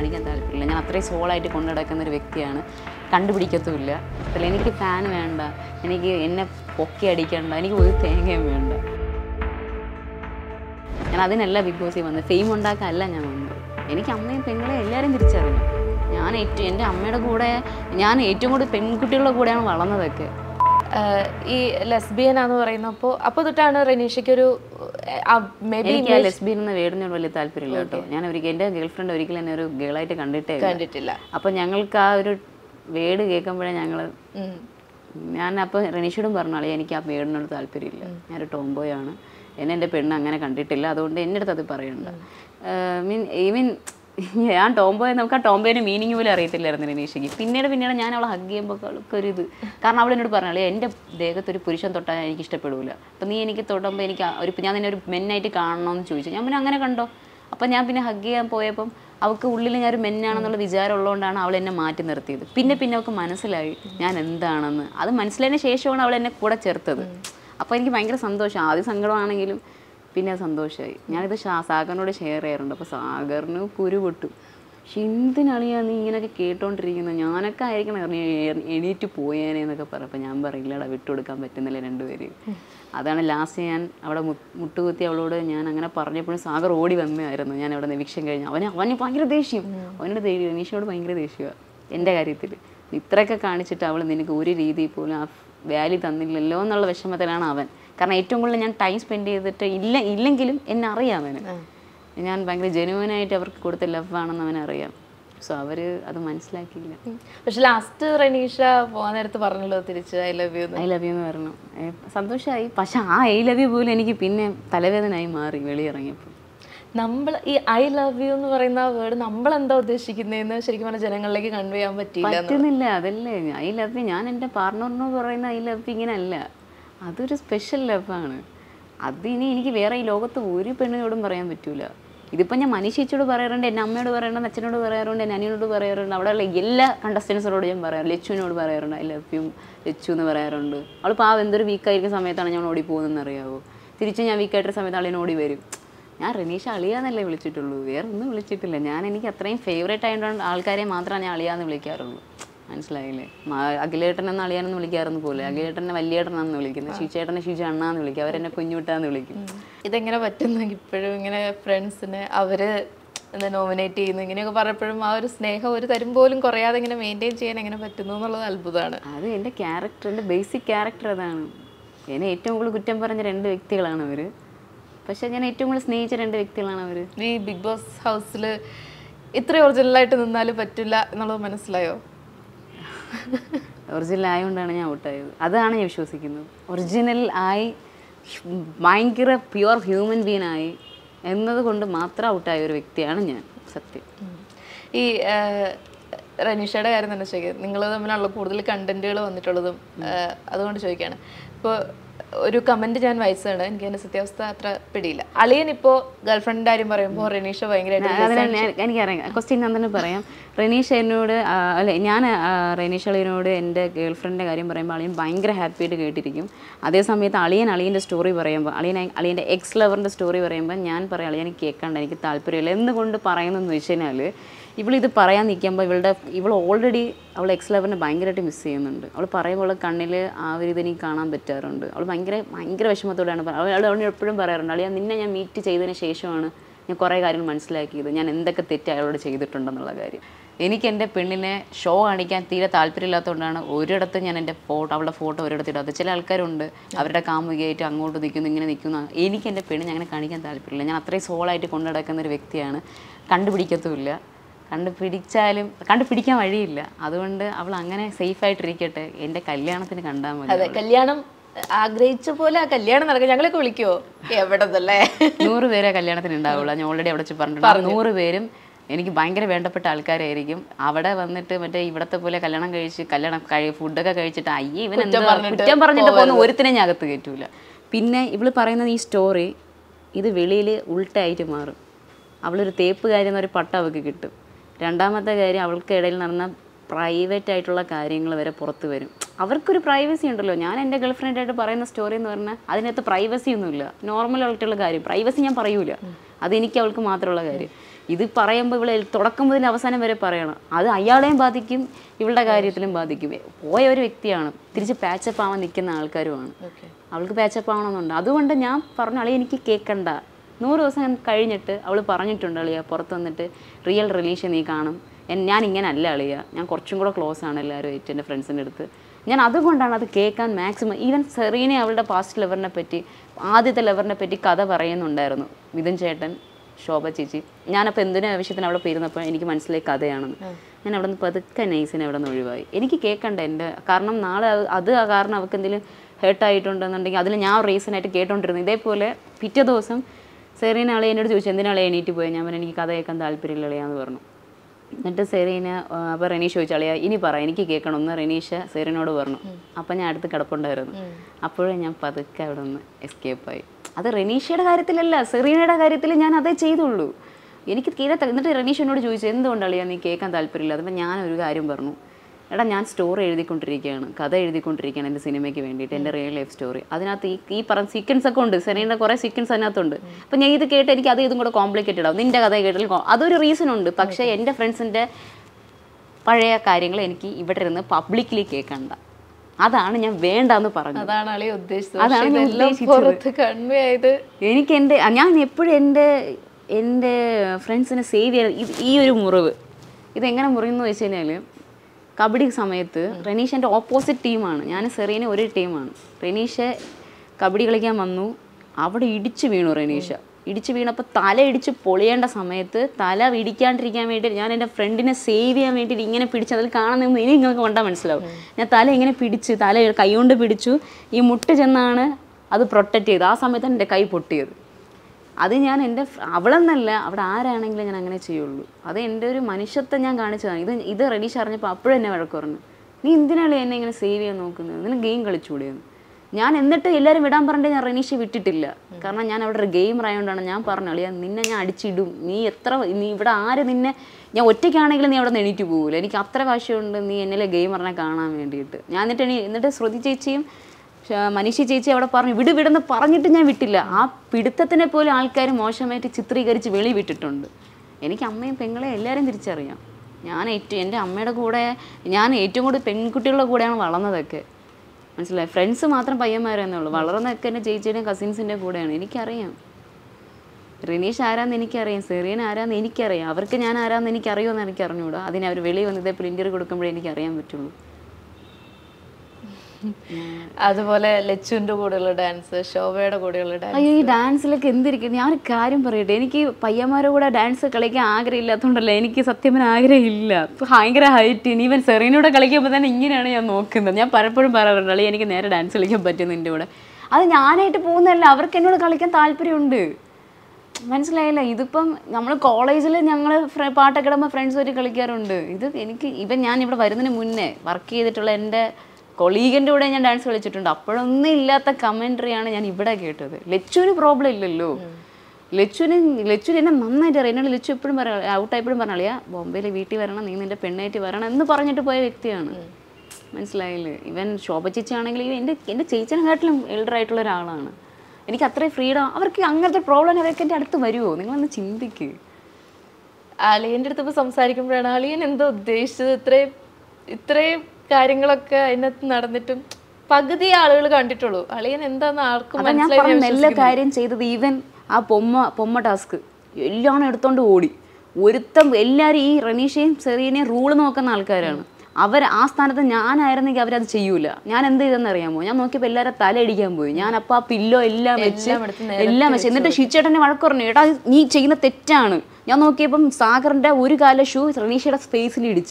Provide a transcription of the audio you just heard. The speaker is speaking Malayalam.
കാണിക്കാൻ താല്പര്യമില്ല. ഞാൻ അത്രയും സോളായിട്ട് കൊണ്ടു നടക്കുന്ന ഒരു വ്യക്തിയാണ്. കണ്ടുപിടിക്കത്തുമില്ല. അതിൽ എനിക്ക് ഫാൻ വേണ്ട. എനിക്ക് എന്നെ പൊക്കി അടിക്കണ്ട. എനിക്ക് ഒരു തേങ്ങയും വേണ്ട. ഞാൻ അതിനല്ല ബിഗ് ബോസിൽ വന്നത്. ഫെയിം ഉണ്ടാക്കാനല്ല ഞാൻ വന്നത്. എനിക്ക് അമ്മയും പെങ്ങളെ എല്ലാവരും തിരിച്ചറിയാം ഞാൻ ഏറ്റവും എന്റെ അമ്മയുടെ കൂടെ ഞാൻ ഏറ്റവും കൂടുതൽ പെൺകുട്ടികളുടെ കൂടെയാണ് വളർന്നതൊക്കെ. ഈ ലെസ്ബിയനാന്ന് പറയുന്നപ്പോൾ അപ്പോൾ തൊട്ടാണ് റനീഷയ്ക്ക് ഒരു മേ ബി എനിക്ക് ലെസ്ബിയൻ എന്ന വേടിനോട് വലിയ താല്പര്യമില്ല കേട്ടോ. ഞാൻ ഒരിക്കൽ എന്റെ ഗേൾ ഫ്രണ്ട് ഒരിക്കലും എന്നെ ഒരു ഗേളായിട്ട് കണ്ടിട്ടേ കണ്ടിട്ടില്ല. അപ്പോൾ ഞങ്ങൾക്ക് ആ ഒരു വേട് കേൾക്കുമ്പോഴേ ഞങ്ങൾ ഞാൻ അപ്പോൾ റനീഷോടും പറഞ്ഞാളെ എനിക്ക് ആ വേടിനോട് താല്പര്യമില്ല. ഞാനൊരു ടോംബോയാണ്. എന്നെ എന്റെ പെണ്ണ് അങ്ങനെ കണ്ടിട്ടില്ല. അതുകൊണ്ട് എന്റെ അടുത്ത് അത് പറയണ്ട. മീൻ ഈവൻ ഞാൻ ടോംബോയെ നമുക്ക് ആ ടോംബോയുടെ മീനിങ് പോലും അറിയത്തില്ലായിരുന്നു രനീഷയ്ക്ക് പിന്നീട് പിന്നീട് ഞാൻ അവളെ ഹഗ് ചെയ്യുമ്പോൾ അവൾക്ക് ഒരു ഇത്. കാരണം അവൾ എന്നോട് പറഞ്ഞാളെ എന്റെ ദേഹത്തൊരു പുരുഷൻ തൊട്ടാൽ എനിക്ക് ഇഷ്ടപ്പെടില്ല അപ്പം നീ എനിക്ക് തൊടുമ്പോൾ എനിക്ക് ഒരു ഞാൻ നിന്നെ ഒരു മെന്നായിട്ട് കാണണമെന്ന് ചോദിച്ചു. ഞാൻ പിന്നെ അങ്ങനെ കണ്ടോ? അപ്പം ഞാൻ പിന്നെ ഹഗ് ചെയ്യാൻ പോയപ്പം അവൾക്ക് ഉള്ളിൽ ഞാൻ ഒരു മെന്നാണെന്നുള്ള വിചാരം ഉള്ളതുകൊണ്ടാണ് അവൾ എന്നെ മാറ്റി നിർത്തിയത്. പിന്നെ പിന്നെ അവൾക്ക് മനസ്സിലായി ഞാൻ എന്താണെന്ന്. അത് മനസ്സിലായതിന് ശേഷമാണ് അവൾ എന്നെ കൂടെ ചേർത്തത്. അപ്പോൾ എനിക്ക് ഭയങ്കര സന്തോഷം. ആദ്യം സങ്കടമാണെങ്കിലും പിന്നെ സന്തോഷമായി ഞാനിത് സാഗറിനോട് ഷെയർ ചെയ്യാറുണ്ട്. അപ്പോൾ സാഗറിന് കുരു പൊട്ടും. പക്ഷെ എന്തിനാളിയാ നീ ഇങ്ങനെയൊക്കെ കേട്ടോണ്ടിരിക്കുന്നത് ഞാനൊക്കെ ആയിരിക്കണം അറിഞ്ഞ എണീറ്റ് പോയേനെ എന്നൊക്കെ പറഞ്ഞപ്പോൾ ഞാൻ പറയില്ലടാ വിട്ടുകൊടുക്കാൻ പറ്റുന്നില്ല രണ്ടുപേര് അതാണ് ലാസ്റ്റ് ഞാൻ അവിടെ മുട്ടുകുത്തി അവളോട് ഞാൻ അങ്ങനെ പറഞ്ഞപ്പോഴും സാഗർ ഓടി വന്നായിരുന്നു ഞാൻ അവിടെ നിവിക്ഷം കഴിഞ്ഞു. അവന് അവന് ഭയങ്കര ദേഷ്യം. അവനോട് ദേഷ്യം അനീഷയോട് ഭയങ്കര ദേഷ്യമാണ് എന്റെ കാര്യത്തിൽ ഇത്രയൊക്കെ കാണിച്ചിട്ട് അവൾ നിനക്ക് ഒരു രീതിയിൽ പോലും ആ വാല്യൂ തന്നില്ലല്ലോ എന്നുള്ള വിഷമത്തിലാണ് അവൻ. കാരണം ഏറ്റവും കൂടുതൽ ഞാൻ ടൈം സ്പെൻഡ് ചെയ്തിട്ട് ഇല്ല ഇല്ലെങ്കിലും എന്നെ അറിയാം അവന്. ഞാൻ ഭയങ്കര ജെനുവനായിട്ട് അവർക്ക് കൊടുത്ത ലവ് ആണെന്ന് അവനറിയാം സോ അവർ അത് മനസ്സിലാക്കിയില്ല. പക്ഷെ ലാസ്റ്റ് റനീഷ പോകാൻ നേരത്ത് പറഞ്ഞല്ലോ തിരിച്ച് I love you I love you എന്ന് പറഞ്ഞു. സന്തോഷമായി പക്ഷെ ആ ഐ ലവ് യു പോലും എനിക്ക് പിന്നെ തലവേദനയായി മാറി വെളിയിറങ്ങിയപ്പോൾ. നമ്മൾ ഈ ഐ ലവ് യു എന്ന് പറയുന്ന വേർഡ് നമ്മൾ എന്താ ഉദ്ദേശിക്കുന്നതെന്ന് ശരിക്കും പറഞ്ഞാൽ ജനങ്ങളിലേക്ക് കൺവേ ചെയ്യാൻ പറ്റില്ല പറ്റുന്നില്ല അതല്ലേ. ഐ ലവ് യു ഞാൻ എന്റെ പാർട്ണറിനോട് പറയുന്ന ഐ ലവ് യു ഇങ്ങനെ അല്ല അതൊരു സ്പെഷ്യൽ ലവാണ് അതിനി എനിക്ക് വേറെ ഈ ലോകത്ത് ഒരു പെണ്ണിനോടും പറയാൻ പറ്റൂല. ഇതിപ്പോൾ ഞാൻ മനുഷ്യച്ചോട് പറയാറുണ്ട് എന്റെ അമ്മയോട് പറയാറുണ്ട് അച്ഛനോട് പറയാറുണ്ട് എന്റെ അനിയനോട് പറയാറുണ്ട് അവിടെയുള്ള എല്ലാ കണ്ടസ്റ്റൻസിനോട് ഞാൻ പറയാറുണ്ട്. ലച്ചുവിനോട് പറയാറുണ്ട് ഐ ലവ് യു ലച്ചു എന്ന് പറയാറുണ്ട്. അവൾ പാവം എന്തൊരു വീക്കായിരിക്കുന്ന സമയത്താണ് ഞാൻ ഓടി പോകുന്നതെന്ന് അറിയാവോ? തിരിച്ച് ഞാൻ വീക്കായിട്ടുള്ള സമയത്ത് അളിയൻ ഓടി വരും. ഞാൻ റനീഷ അളിയാന്നല്ലേ വിളിച്ചിട്ടുള്ളൂ. വേറെ ഒന്നും വിളിച്ചിട്ടില്ല. ഞാൻ എനിക്ക് അത്രയും ഫേവറേറ്റ് ആയതുകൊണ്ട് ആൾക്കാരെ മാത്രമേ ഞാൻ അളിയാന്ന് വിളിക്കാറുള്ളൂ. മനസ്സിലായില്ലേ? എന്ന് അളിയാനൊന്നും വിളിക്കാറൊന്നും പോലെ. അഖിലേട്ടനെ വലിയേട്ടനാന്ന് വിളിക്കുന്നത് ശിവചേട്ടനെ ശിവ അണ്ണാന്ന് വിളിക്കും. അവരെന്നെ കുഞ്ഞുട്ടാന്ന് വിളിക്കും. ഇതെങ്ങനെ പറ്റുന്നു? ഇപ്പോഴും ഇങ്ങനെ ഫ്രണ്ട്സിനെ അവർ എന്താ നോമിനേറ്റ് ചെയ്യുന്നു? ഇങ്ങനെയൊക്കെ പറഞ്ഞപ്പോഴും ആ ഒരു സ്നേഹം ഒരു തരും പോലും കുറയാതെ ഇങ്ങനെ മെയിന്റെയിൻ ചെയ്യാൻ എങ്ങനെ പറ്റുന്നു എന്നുള്ളത് അത്ഭുതമാണ്. അത് എന്റെ ക്യാരക്ടർ എന്റെ ബേസിക് ക്യാരക്ടർ അതാണ്. എന്നെ ഏറ്റവും കൂടുതൽ കുറ്റം പറഞ്ഞ രണ്ട് വ്യക്തികളാണ് അവർ പക്ഷെ ഞാൻ ഏറ്റവും കൂടുതൽ സ്നേഹിച്ച രണ്ട് വ്യക്തികളാണ് അവർ ഈ ബിഗ് ബോസ് ഹൗസിൽ ഇത്ര ഒറിജിനലായിട്ട് നിന്നാലും പറ്റില്ല എന്നുള്ളത് മനസ്സിലായോ? ഒറിജിനൽ ആയതുകൊണ്ടാണ് ഞാൻ ഔട്ടായത്. അതാണ് ഞാൻ വിശ്വസിക്കുന്നത്. ഒറിജിനൽ ആയി ഭയങ്കര പ്യുവർ ഹ്യൂമൻ ബീൻ ആയി എന്നതുകൊണ്ട് മാത്രം ഔട്ടായ ഒരു വ്യക്തിയാണ് ഞാൻ. സത്യം. ഈ റനീഷയുടെ കാര്യം തന്നെ ചോദിക്കുക നിങ്ങൾ തമ്മിലുള്ള കൂടുതൽ കണ്ടന്റുകൾ വന്നിട്ടുള്ളതും അതുകൊണ്ട് ചോദിക്കുകയാണ് ഇപ്പോൾ ഒരു കമന്റ് ഞാൻ വായിച്ചതാണ് എനിക്ക് അതിന്റെ സത്യാവസ്ഥ അത്ര പിടിയില്ല. അളിയൻ ഇപ്പോ ഗേൾഫ്രണ്ട് കാര്യം പറയുമ്പോൾ റിനീഷ ഭയങ്കരമായിട്ട് എനിക്ക് അറിയാം എനിക്കറിയാം. ക്വസ്റ്റ്യൻ ഞാൻ തന്നെ പറയാം. റിനീഷ് എന്നോട് അല്ലെ ഞാൻ റിനീഷ് അളിയനോട് എന്റെ ഗേൾഫ്രണ്ടിന്റെ കാര്യം പറയുമ്പോൾ അളിയൻ ഭയങ്കര ഹാപ്പി ആയിട്ട് കേട്ടിരിക്കും. അതേ സമയത്ത് അളിയൻ അളിയന്റെ സ്റ്റോറി പറയുമ്പോൾ അളിയൻ അളിയന്റെ എക്സ് ലവറിന്റെ സ്റ്റോറി പറയുമ്പോൾ ഞാൻ പറയാം അളിയൻ കേൾക്കണ്ട എനിക്ക് താല്പര്യമില്ല. എന്തുകൊണ്ട് പറയുന്നതെന്ന് വെച്ച് കഴിഞ്ഞാൽ ഇവളിത് പറയാൻ നിൽക്കുമ്പോൾ ഇവളുടെ ഇവൾ ഓൾറെഡി അവൾ എക്സ് ലവറിനെ ഭയങ്കരമായിട്ട് മിസ് ചെയ്യുന്നുണ്ട് അവൾ പറയുമ്പോൾ കണ്ണിൽ ആ ഒരു ഇതിനെ കാണാൻ പറ്റാറുണ്ട്. അവൾ ഭയങ്കര ഭയങ്കര വിഷമത്തോടെയാണ് അവൾ അവൾ എപ്പോഴും പറയാറുണ്ട് അളിയാ നിന്നെ ഞാൻ മീറ്റ് ചെയ്തതിന് ശേഷമാണ് ഞാൻ കുറേ കാര്യങ്ങൾ മനസ്സിലാക്കിയത്. ഞാൻ എന്തൊക്കെ തെറ്റ് അയാളോട് ചെയ്തിട്ടുണ്ടെന്നുള്ള കാര്യം. എനിക്ക് എന്റെ പെണ്ണിനെ ഷോ കാണിക്കാൻ തീരെ താല്പര്യമില്ലാത്തതുകൊണ്ടാണ് ഒരിടത്ത് ഞാൻ എന്റെ ഫോട്ടോ അവളുടെ ഫോട്ടോ ഒരിടത്ത് ഇടാത്തത്. ചില ആൾക്കാരുണ്ട് അവരുടെ കാമുകയായിട്ട് അങ്ങോട്ട് നിൽക്കുന്നു ഇങ്ങനെ നിൽക്കുന്നു എനിക്ക് എന്റെ പെണ്ണിനെ അങ്ങനെ കാണിക്കാൻ താല്പര്യമില്ല. ഞാൻ അത്രയും സോളായിട്ട് കൊണ്ടു നടക്കുന്ന ഒരു വ്യക്തിയാണ്. കണ്ടുപിടിക്കത്തുമില്ല. കണ്ടുപിടിച്ചാലും കണ്ടുപിടിക്കാൻ വഴിയില്ല. അതുകൊണ്ട് അവൾ അങ്ങനെ സേഫ് ആയിട്ടിരിക്കട്ടെ എന്റെ കല്യാണത്തിന് കണ്ടാൽ മതി അതെ കല്യാണം ആഗ്രഹിച്ച പോലെ ആ കല്യാണം നടക്കും. ഞങ്ങളൊക്കെ വിളിക്കുവോ? എവിടത്തല്ലേ നൂറ് പേരെ കല്യാണത്തിന് ഉണ്ടാവുള്ളൂ. ഞാൻ ഓൾറെഡി അവിടെ വെച്ച് പറഞ്ഞിട്ടുണ്ട്. നൂറ് പേരും എനിക്ക് ഭയങ്കര വേണ്ടപ്പെട്ട ആൾക്കാരായിരിക്കും. അവിടെ വന്നിട്ട് മറ്റേ ഇവിടത്തെ പോലെ കല്യാണം കഴിച്ച് കല്യാണം കഴി ഫുഡൊക്കെ കഴിച്ചിട്ട് അയ്യേ ഇവൻ എന്താ കുറ്റം പറഞ്ഞിട്ട് പോകുന്ന ഒരുത്തിനെ ഞാൻ അകത്ത് കയറ്റൂല. പിന്നെ ഇവൾ പറയുന്നത് ഈ സ്റ്റോറി ഇത് വെളിയിൽ ഉൾട്ടായിട്ട് മാറും. അവളൊരു തേപ്പ് കാര്യം എന്നൊരു പട്ടം അവൾക്ക് കിട്ടും. രണ്ടാമത്തെ കാര്യം അവൾക്കിടയിൽ നടന്ന പ്രൈവറ്റ് ആയിട്ടുള്ള കാര്യങ്ങൾ വരെ പുറത്ത് വരും. അവർക്കൊരു പ്രൈവസി ഉണ്ടല്ലോ. ഞാൻ എന്റെ ഗേൾ ഫ്രണ്ടായിട്ട് പറയുന്ന സ്റ്റോറി എന്ന് പറഞ്ഞാൽ അതിനകത്ത് പ്രൈവസി ഒന്നുമില്ല നോർമൽ ആയിട്ടുള്ള കാര്യം. പ്രൈവസി ഞാൻ പറയൂല. അതെനിക്ക് അവൾക്ക് മാത്രമുള്ള കാര്യം. ഇത് പറയുമ്പോൾ ഇവളെ തുടക്കം മുതൽ അവസാനം വരെ പറയണം. അത് അയാളെയും ബാധിക്കും ഇവളുടെ കാര്യത്തിലും ബാധിക്കും. പോയ ഒരു വ്യക്തിയാണ്. തിരിച്ച് പാച്ചപ്പ് ആവാൻ നിൽക്കുന്ന ആൾക്കാരുമാണ്. അവൾക്ക് പാച്ചപ്പ് ആവണമെന്നുണ്ട്. അതുകൊണ്ട് ഞാൻ പറഞ്ഞു അളി എനിക്ക് കേൾക്കണ്ട നൂറ് ദിവസം കഴിഞ്ഞിട്ട് അവൾ പറഞ്ഞിട്ടുണ്ട് അളിയ പുറത്ത് വന്നിട്ട് റിയൽ റിലേഷൻ നീ കാണും. ഞാൻ ഇങ്ങനെ അല്ല അളിയ. ഞാൻ കുറച്ചും കൂടെ ക്ലോസ് ആണ് എല്ലാവരും ആയിട്ട് എന്റെ ഫ്രണ്ട്സിന്റെ അടുത്ത്. ഞാൻ അതുകൊണ്ടാണ് അത് കേൾക്കാൻ മാക്സിമം ഈവൻ സെറീനെ അവളുടെ പാസ്റ്റ് ലെവറിനെ പറ്റി ആദ്യത്തെ ലെവറിനെ പറ്റി കഥ പറയുന്നുണ്ടായിരുന്നു. മിഥുൻ ചേട്ടൻ ശോഭ ചേച്ചി. ഞാനപ്പോൾ എന്തിനു ആവശ്യത്തിന് അവിടെ പോയിരുന്നപ്പോൾ എനിക്ക് മനസ്സിലായി കഥയാണെന്ന്. ഞാൻ അവിടെ നിന്ന് പതുക്കെ നൈസിനെ അവിടെ നിന്ന് ഒഴിവായി. എനിക്ക് കേൾക്കണ്ട എന്റെ കാരണം നാളെ അത് ആ കാരണം അവൾക്ക് എന്തെങ്കിലും ഹേർട്ടായിട്ടുണ്ടെന്നുണ്ടെങ്കിൽ അതിൽ ഞാൻ റീസൺ ആയിട്ട് കേട്ടോണ്ടിരുന്നു. ഇതേപോലെ പിറ്റേ ദിവസം സെറീന ആളെ എന്നോട് ചോദിച്ചു എന്തിനാളെ എണീറ്റ് പോയാൽ ഞാൻ പറഞ്ഞു എനിക്ക് കഥ കേൾക്കാൻ താല്പര്യമില്ല അളിയാന്ന് പറഞ്ഞു. എന്നിട്ട് സെറീന അപ്പോൾ റെനീഷ് ചോദിച്ചു അളിയാ ഇനി പറ എനിക്ക് കേൾക്കണം എന്ന് റെനീഷ സെറീനോട് പറഞ്ഞു. അപ്പം ഞാൻ അടുത്ത് കിടപ്പുണ്ടായിരുന്നു. അപ്പോഴേ ഞാൻ പതുക്കെ അവിടെ നിന്ന് എസ്കേപ്പായി അത് റെനീഷയുടെ കാര്യത്തിലല്ല സെറീനയുടെ കാര്യത്തിൽ ഞാൻ അതേ ചെയ്തുള്ളൂ. എനിക്ക് തീരെ എന്നിട്ട് റെനീഷ് എന്നോട് ചോദിച്ചു എന്തുകൊണ്ട് അളിയാ നീ കേൾക്കാൻ താല്പര്യമില്ല? അപ്പം ഞാൻ ഒരു കാര്യം പറഞ്ഞു. എടാ ഞാൻ സ്റ്റോറി എഴുതിക്കൊണ്ടിരിക്കുകയാണ്. കഥ എഴുതിക്കൊണ്ടിരിക്കുകയാണ് എന്റെ സിനിമയ്ക്ക് വേണ്ടിയിട്ട് എന്റെ റിയൽ ലൈഫ് സ്റ്റോറി അതിനകത്ത് ഈ ഈ പറഞ്ഞ സീക്വൻസ് ഒക്കെ ഉണ്ട്. സെനയുടെ കുറേ സീക്വൻസ് അതിനകത്തുണ്ട്. അപ്പം ഞാൻ ഇത് കേട്ട് എനിക്ക് അത് ഇതും കൂടെ കോംപ്ലിക്കേറ്റഡ് ആവും. നിന്റെ കഥ കേട്ടാൽ അതൊരു റീസൺ ഉണ്ട്. പക്ഷേ എന്റെ ഫ്രണ്ട്സിന്റെ പഴയ കാര്യങ്ങൾ എനിക്ക് ഇവിടെ ഇരുന്ന് പബ്ലിക്കലി കേൾക്കണ്ട. അതാണ് ഞാൻ വേണ്ടെന്ന് പറഞ്ഞത്. അതാണ് ഉദ്ദേശിച്ചത്. അതാണ് ഞാൻ ഉദ്ദേശിച്ചത്. എനിക്ക് എന്റെ ഞാൻ എപ്പോഴും എന്റെ എന്റെ ഫ്രണ്ട്സിനെ സേവ് ചെയ്യാൻ ഈ ഒരു മുറിവ്. ഇതെങ്ങനെ മുറിയുന്നു വെച്ച് കഴിഞ്ഞാൽ കബഡി സമയത്ത് റെനീഷ് എന്റെ ഓപ്പോസിറ്റ് ടീമാണ്. ഞാൻ സെറീന ഒരു ടീമാണ്. റെനീഷ കബഡി കളിക്കാൻ വന്നു. അവിടെ ഇടിച്ചു വീണു റെനീഷ. ഇടിച്ചു വീണപ്പോൾ തല ഇടിച്ച് പൊളിയേണ്ട സമയത്ത് തല ഇടിക്കാണ്ടിരിക്കാൻ വേണ്ടി ഞാൻ എന്റെ ഫ്രണ്ടിനെ സേവ് ചെയ്യാൻ വേണ്ടിയിട്ട് ഇങ്ങനെ പിടിച്ച് അതിൽ കാണാൻ നിന്ന്. ഇനി നിങ്ങൾക്ക് കൊണ്ടാൽ മനസ്സിലാവും. ഞാൻ തല ഇങ്ങനെ പിടിച്ച് തല കൈകൊണ്ട് പിടിച്ചു. ഈ മുട്ട് ചെന്നാണ് അത് പ്രൊട്ടക്റ്റ് ചെയ്ത് ആ സമയത്താണ് എന്റെ കൈ പൊട്ടിയത്. അത് ഞാൻ എന്റെ അവളെന്നല്ല അവിടെ ആരാണെങ്കിലും ഞാൻ അങ്ങനെ ചെയ്യുള്ളൂ. അത് എന്റെ ഒരു മനുഷ്യത്വം ഞാൻ കാണിച്ചതാണ് ഇത് ഇത് റെഡീഷ് അറിഞ്ഞപ്പോൾ അപ്പോഴും എന്നെ വഴക്ക് പറഞ്ഞു. നീ എന്തിനാണ് എന്നെ ഇങ്ങനെ സേവ് ചെയ്യാൻ നോക്കുന്നത്? നിന്നെ ഗെയിം കളിച്ചുകൂടിയെന്ന് ഞാൻ എന്നിട്ട് എല്ലാവരും വിടാൻ പറഞ്ഞിട്ട് ഞാൻ റെനീഷെ വിട്ടിട്ടില്ല. കാരണം ഞാൻ അവിടെ ഒരു ഗെയിം ആയതുകൊണ്ടാണ് ഞാൻ പറഞ്ഞു അളിയാ നിന്നെ ഞാൻ അടിച്ചിടും. നീ എത്ര നീ ഇവിടെ ആര് നിന്നെ ഞാൻ ഒറ്റയ്ക്കാണെങ്കിലും നീ അവിടെ നിന്ന് എണീറ്റ് പോകില്ല എനിക്ക് അത്ര വാശിയുണ്ട് നീ എന്നിലെ പറഞ്ഞാൽ കാണാൻ വേണ്ടിയിട്ട്. ഞാൻ എന്നിട്ട് എണീ എന്നിട്ട് ശ്രുതി ചേച്ചിയും മനീഷി ചേച്ചി അവിടെ പറഞ്ഞു വിട് വിടെന്ന് പറഞ്ഞിട്ട് ഞാൻ വിട്ടില്ല. ആ പിടുത്തത്തിനെ പോലും ആൾക്കാർ മോശമായിട്ട് ചിത്രീകരിച്ച് വെളി വിട്ടിട്ടുണ്ട്. എനിക്ക് അമ്മയും പെങ്ങളെയും എല്ലാവരും തിരിച്ചറിയാം. ഞാൻ ഏറ്റവും എന്റെ അമ്മയുടെ കൂടെ ഞാൻ ഏറ്റവും കൂടുതൽ പെൺകുട്ടികളുടെ കൂടെയാണ് വളർന്നതൊക്കെ. മനസ്സിലായി? ഫ്രണ്ട്സ് മാത്രം പയ്യന്മാരെന്നേ ഉള്ളൂ വളർന്നതൊക്കെ എന്റെ ചേച്ചിയുടെയും കസിൻസിന്റെ കൂടെയാണ്. എനിക്കറിയാം. റിനീഷ് ആരാന്ന് എനിക്കറിയാം. സെറീൻ ആരാന്ന് എനിക്കറിയാം. അവർക്ക് ഞാൻ ആരാന്ന് എനിക്കറിയുമെന്ന് എനിക്ക് അറിഞ്ഞുകൂടാ. അതിന് അവർ വെളി വന്നതേ ഇന്റർവ്യൂ കൊടുക്കുമ്പോഴേ എനിക്കറിയാൻ പറ്റുള്ളൂ. അതുപോലെ ലച്ചുവിന്റെ കൂടെയുള്ള ഡാൻസ് ശോഭയുടെ കൂടെയുള്ള ഡാൻസ് അയ്യോ ഈ ഡാൻസിലൊക്കെ എന്തിരിക്കും? ഞാൻ കാര്യം പറയട്ടെ എനിക്ക് പയ്യന്മാരുടെ കൂടെ ഡാൻസ് കളിക്കാൻ ആഗ്രഹമില്ലാത്തതുകൊണ്ടല്ല എനിക്ക് സത്യമന ആഗ്രഹമില്ല ഇപ്പൊ ഭയങ്കര ഹൈറ്റ് ഈവൻ സെറീനോടെ കളിക്കുമ്പോൾ തന്നെ ഇങ്ങനെയാണ് ഞാൻ നോക്കുന്നത്. ഞാൻ പലപ്പോഴും പറയാറുണ്ട് എനിക്ക് നേരെ ഡാൻസ് കളിക്കാൻ പറ്റും നിന്റെ കൂടെ. അത് ഞാനായിട്ട് പോകുന്നതല്ല അവർക്ക് എന്നോട് കളിക്കാൻ താല്പര്യമുണ്ട്. മനസ്സിലായില്ല? ഇതിപ്പം നമ്മൾ കോളേജിൽ ഞങ്ങൾ പാട്ടൊക്കെ ഇടുമ്പോൾ ഫ്രണ്ട്സ് വരെ കളിക്കാറുണ്ട്. ഇത് എനിക്ക് ഇവൻ ഞാൻ ഇവിടെ വരുന്നതിന് മുന്നേ വർക്ക് ചെയ്തിട്ടുള്ള എന്റെ കൊളീഗിന്റെ കൂടെ ഞാൻ ഡാൻസ് കളിച്ചിട്ടുണ്ട്. അപ്പോഴൊന്നും ഇല്ലാത്ത കമൻട്രിയാണ് ഞാൻ ഇവിടെ കേട്ടത്. ലച്ചുവിന് പ്രോബ്ലം ഇല്ലല്ലോ. ലച്ചുവിന് ലച്ചുവിന് എന്നെ നന്നായിട്ട് അറിയാം. എന്നോട് ലച്ചു എപ്പോഴും പറയാം ഔട്ടായപ്പോഴും പറഞ്ഞാളിയാ ബോംബെയിൽ വീട്ടിൽ വരണം നീ നിന്റെ പെണ്ണായിട്ട് വരണം എന്ന് പറഞ്ഞിട്ട് പോയ വ്യക്തിയാണ്. മനസ്സിലായില്ലേ? ഇവൻ ശോഭ ചേച്ചി ആണെങ്കിൽ ഇവൻ എന്റെ എന്റെ ചേച്ചിനെക്കാട്ടിലും എൽഡർ ആയിട്ടുള്ള ഒരാളാണ്. എനിക്ക് അത്രയും ഫ്രീഡം അവർക്ക് അങ്ങനത്തെ പ്രോബ്ലം അവർക്ക് എന്റെ അടുത്ത് വരുമോ നിങ്ങളൊന്ന് ചിന്തിക്ക്. അളിയന്റെ അടുത്ത് ഇപ്പോൾ സംസാരിക്കുമ്പോഴാണ് അളിയൻ എന്താ ഉദ്ദേശിച്ചത്. ഇത്രയും ഇത്രയും കാര്യങ്ങളൊക്കെ അതിനകത്ത് നടന്നിട്ടും പകുതി ആളുകൾ കണ്ടിട്ടുള്ളൂ. അളിയൻ എന്താന്ന് ആർക്കും നല്ല മനസ്സിലായി എല്ലാ കാര്യം ചെയ്തത് ഈവൻ ആ പൊമ്മ പൊമ്മ ടാസ്ക് എല്ലാം എടുത്തോണ്ട് ഓടി. ഒരുത്തം എല്ലാവരും ഈ റനീഷയും സെറീനയും റൂൾ നോക്കുന്ന ആൾക്കാരാണ്. അവർ ആ സ്ഥാനത്ത് ഞാനായിരുന്നെങ്കിൽ അവരത് ചെയ്യൂല. ഞാൻ എന്ത് ചെയ്തെന്ന് അറിയാമോ? ഞാൻ നോക്കിയപ്പോൾ എല്ലാവരും തലയടിക്കാൻ പോയി. ഞാൻ അപ്പോൾ ആ പില്ലോ എല്ലാം വെച്ച് എല്ലാം വെച്ച് എന്നിട്ട് ഷിച്ചേട്ടനെ വഴക്ക് പറഞ്ഞു ഏട്ടാ നീ ചെയ്യുന്ന തെറ്റാണ്. ഞാൻ നോക്കിയപ്പം സാഗറിന്റെ ഒരു കാല ഷൂ റനീഷയുടെ സ്പേസിൽ ഇടിച്ചു.